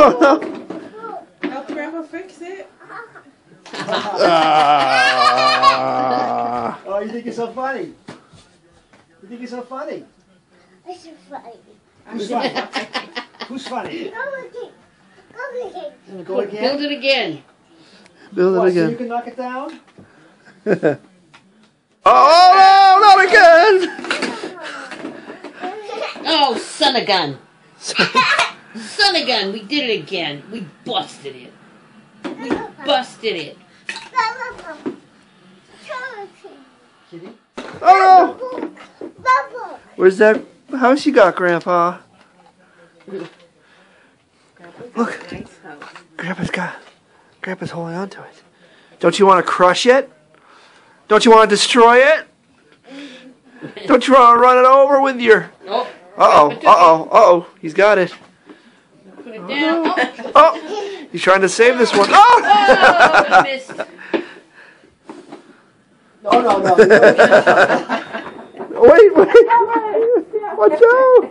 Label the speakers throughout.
Speaker 1: no.
Speaker 2: Help Grandpa fix it.
Speaker 1: Ah.
Speaker 3: Oh, you think you're so funny? You think you're so funny?
Speaker 4: It's funny.
Speaker 3: Who's funny? Who's funny?
Speaker 4: Go again. Go again.
Speaker 3: Go
Speaker 5: Build it again.
Speaker 1: Build
Speaker 3: What,
Speaker 1: it again.
Speaker 3: so you can knock it down?
Speaker 1: oh no, not again!
Speaker 5: Oh, son of gun. son of gun. We did it again. We busted it. We busted it.
Speaker 3: Kitty?
Speaker 1: Oh. Where's that house you got, Grandpa? Look,
Speaker 2: Nice.
Speaker 1: Grandpa's got. Grandpa's holding on to it. Don't you want to crush it? Don't you want to destroy it? Don't you want to run it over with your? Uh oh, uh oh, uh oh. He's got it.
Speaker 5: Put it down. Oh.
Speaker 1: oh, Oh, he's trying to save this one. Oh!
Speaker 5: oh missed.
Speaker 3: No, no, no.
Speaker 1: wait, wait. Watch out.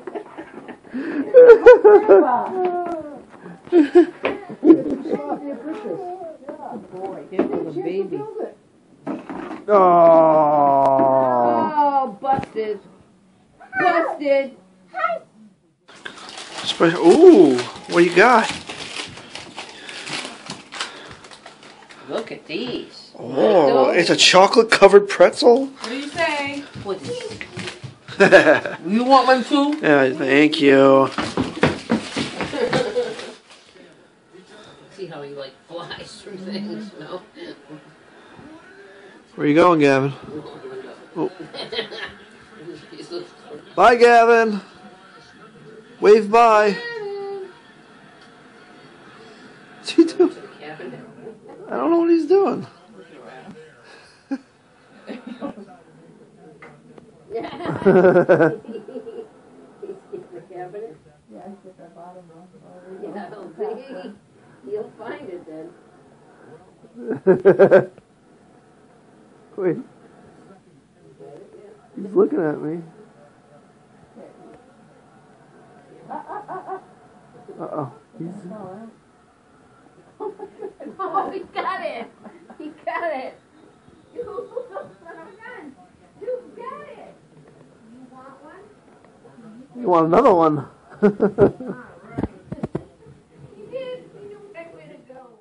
Speaker 2: Boy, this was a baby.
Speaker 1: oh.
Speaker 2: Oh, busted. Busted.
Speaker 1: Spe- Ooh, what do you got?
Speaker 5: Look at these.
Speaker 1: Oh, it's a chocolate covered pretzel.
Speaker 2: What do you say?
Speaker 5: What is You want one too?
Speaker 1: Yeah, thank you.
Speaker 5: See how he like flies through things, you know?
Speaker 1: Where you going, Gavin?
Speaker 5: For-
Speaker 1: Bye, Gavin. Wave bye. What's he doing?
Speaker 5: to the cabinet.
Speaker 1: I don't know what he's doing.
Speaker 5: You'll find it then.
Speaker 1: Wait. He's looking at me. Uh oh.
Speaker 5: Oh, he got it! He got it! You got it!
Speaker 1: You want another one?
Speaker 5: He did! He knew right where to go.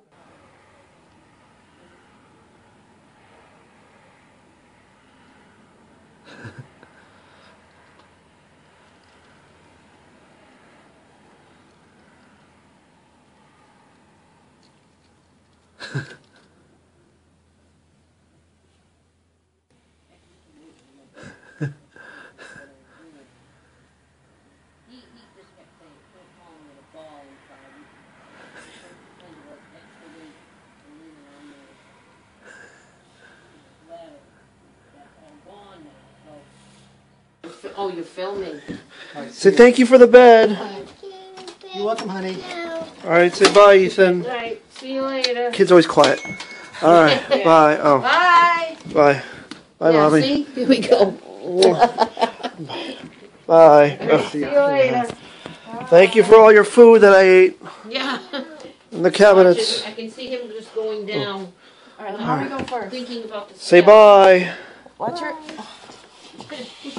Speaker 5: He, he just kept saying, quit calling it a ball inside. Kind of like extra weight and lean it on there. Glad it- that's all gone now, so. Oh, you're filming.
Speaker 1: Say thank you for the bed.
Speaker 3: You're welcome, honey.
Speaker 1: All right, say bye, Ethan.
Speaker 5: Alright, see you later.
Speaker 1: Kid's always quiet. All right, bye. Oh,
Speaker 5: Bye!
Speaker 1: bye. Bye,
Speaker 5: yeah,
Speaker 1: mommy.
Speaker 5: see? Here we go.
Speaker 1: Bye. Ugh.
Speaker 5: See you later.
Speaker 1: Thank you for all your food that I ate
Speaker 5: Yeah.
Speaker 1: in the cabinets.
Speaker 5: I can see him just going oh. down,
Speaker 2: All right, let me go first.
Speaker 5: thinking about the
Speaker 1: Say
Speaker 5: step.
Speaker 1: bye.
Speaker 2: Watch her.